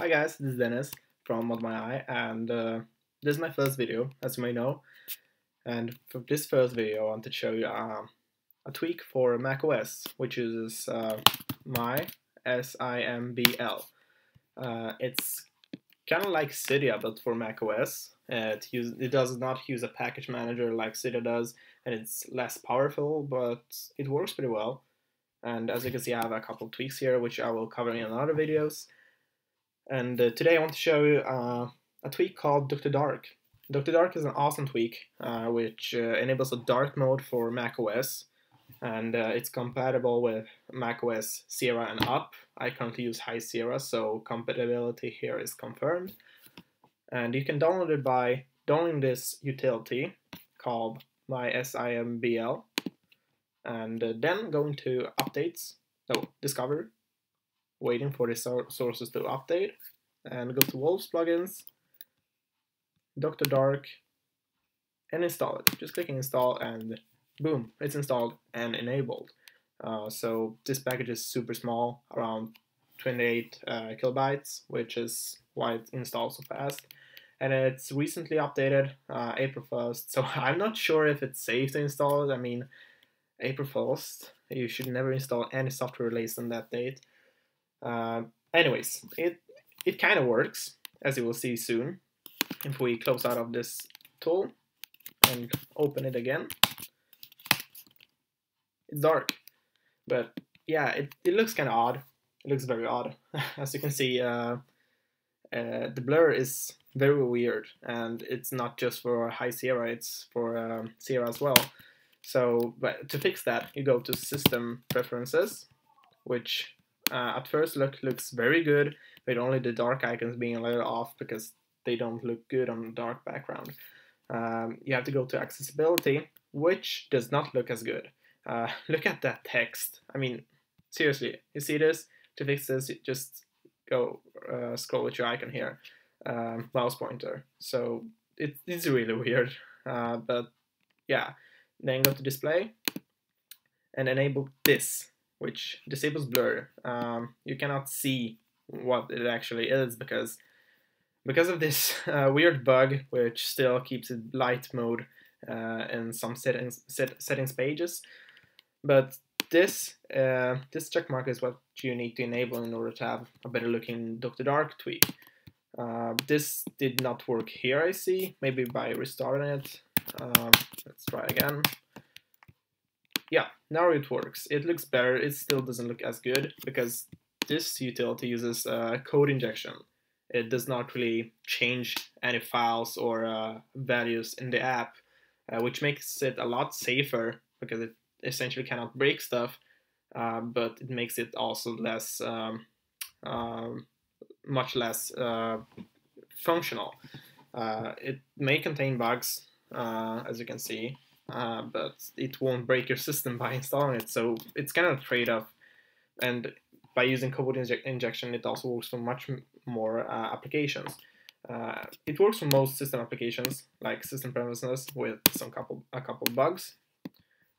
Hi guys, this is Dennis from ModMyI and uh, this is my first video, as you may know. And for this first video I want to show you uh, a tweak for macOS, which uses uh, my SIMBL. Uh, it's kind of like Cydia, but for macOS. It, use, it does not use a package manager like Cydia does, and it's less powerful, but it works pretty well. And as you can see, I have a couple tweaks here, which I will cover in other videos. And uh, today I want to show you uh, a tweak called Dr. Dark. Dr. Dark is an awesome tweak uh, which uh, enables a dark mode for macOS and uh, it's compatible with macOS Sierra and up. I currently use High Sierra so compatibility here is confirmed. And you can download it by downloading this utility called MySIMBL and uh, then going to updates, no, discover, waiting for the sources to update, and go to Wolves plugins, Dr. Dark, and install it. Just clicking install and boom, it's installed and enabled. Uh, so this package is super small, around 28 uh, kilobytes, which is why it installs so fast. And it's recently updated, uh, April 1st, so I'm not sure if it's safe to install it. I mean, April 1st, you should never install any software released on that date. Uh, anyways, it it kind of works, as you will see soon. If we close out of this tool and open it again, it's dark. But yeah, it, it looks kind of odd. It looks very odd. As you can see, uh, uh, the blur is very weird, and it's not just for High Sierra, it's for um, Sierra as well. So, but to fix that, you go to System Preferences, which uh, at first look looks very good, with only the dark icons being a little off because they don't look good on dark background. Um, you have to go to accessibility, which does not look as good. Uh, look at that text. I mean, seriously, you see this? To fix this, just go uh, scroll with your icon here, um, mouse pointer. So it, it's really weird, uh, but yeah. Then go to display and enable this which disables blur. Um, you cannot see what it actually is because because of this uh, weird bug which still keeps it light mode uh, in some settings set, settings pages. But this uh, this check mark is what you need to enable in order to have a better looking Dr. Dark tweak. Uh, this did not work here, I see. Maybe by restarting it. Um, let's try again yeah, now it works. It looks better. It still doesn't look as good because this utility uses uh, code injection. It does not really change any files or uh, values in the app, uh, which makes it a lot safer because it essentially cannot break stuff, uh, but it makes it also less, um, um, much less uh, functional. Uh, it may contain bugs, as you can see, uh, but it won't break your system by installing it. So it's kind of a trade-off. And by using code inje injection, it also works for much more uh, applications. Uh, it works for most system applications, like system preferences, with some couple a couple bugs,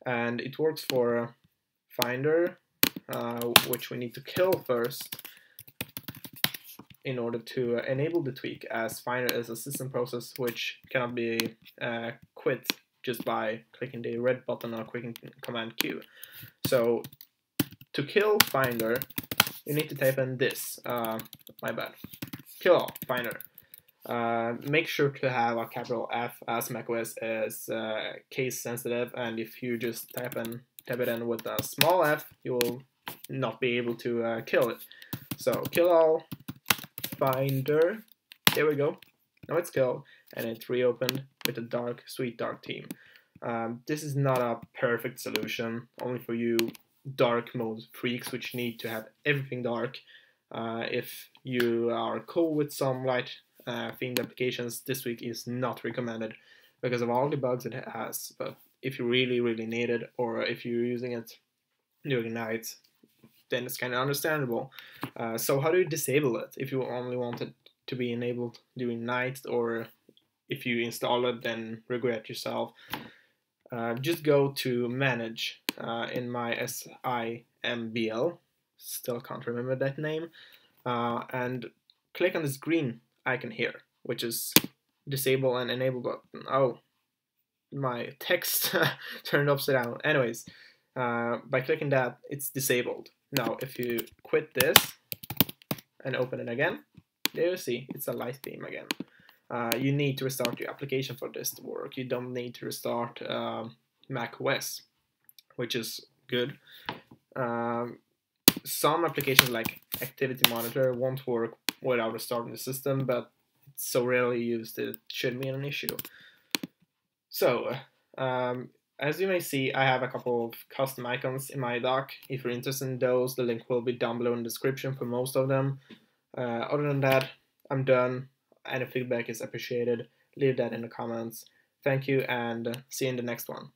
and it works for Finder, uh, which we need to kill first in order to enable the tweak, as Finder is a system process which cannot be uh, quit just by clicking the red button or clicking Command Q. So to kill Finder, you need to type in this. Uh, my bad. Kill all Finder. Uh, make sure to have a capital F as macOS is uh, case sensitive, and if you just type in type it in with a small f, you will not be able to uh, kill it. So kill all Finder. There we go. Now it's killed, and it reopened with a dark, sweet dark theme. Um, this is not a perfect solution, only for you dark mode freaks which need to have everything dark. Uh, if you are cool with some light uh, themed applications, this tweak is not recommended because of all the bugs it has. But if you really, really need it, or if you're using it during night, then it's kind of understandable. Uh, so how do you disable it if you only want it to be enabled during night or if you install it then regret yourself uh, just go to manage uh, in mySIMBL still can't remember that name uh, and click on this green icon here, which is disable and enable button. Oh, my text turned upside down. Anyways, uh, by clicking that, it's disabled. Now, if you quit this and open it again, there you see, it's a light beam again. Uh, you need to restart your application for this to work. You don't need to restart um, Mac OS, which is good. Um, some applications like Activity Monitor won't work without restarting the system, but it's so rarely used it shouldn't be an issue. So, um, as you may see, I have a couple of custom icons in my dock. If you're interested in those, the link will be down below in the description for most of them. Uh, other than that, I'm done. Any feedback is appreciated. Leave that in the comments. Thank you and see you in the next one.